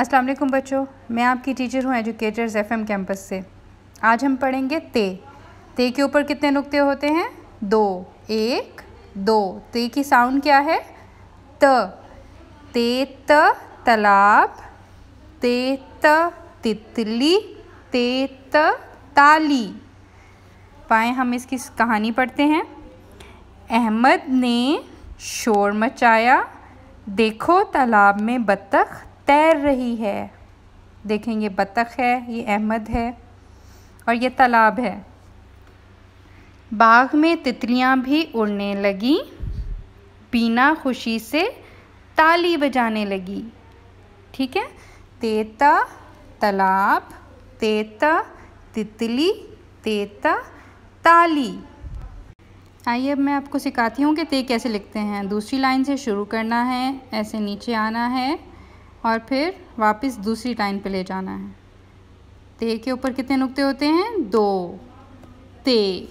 अस्सलाम वालेकुम बच्चों, मैं आपकी टीचर हूँ एजुकेटर्स एफएम कैंपस से। आज हम पढ़ेंगे ते। ते के ऊपर कितने नुक्ते होते हैं? दो। एक, दो। ते की साउंड क्या है? त। ते त तालाब, ते त तितली, ते त ताली। पाए हम इसकी कहानी पढ़ते हैं। अहमद ने शोर मचाया, देखो तालाब में बत्तख तैर रही है। देखें ये बतख है, ये अहमद है और ये तालाब है। बाग में तितलियाँ भी उड़ने लगी, पीना खुशी से ताली बजाने लगी। ठीक है? तेता, तालाब, तेता, तितली, तेता, ताली। आइए अब मैं आपको सिखाती हूँ कि ते कैसे लिखते हैं। दूसरी लाइन से शुरू करना है, ऐसे नीचे आना है। और फिर वापस दूसरी लाइन पे ले जाना है। ते के ऊपर कितने नुक्ते होते हैं? दो। ते।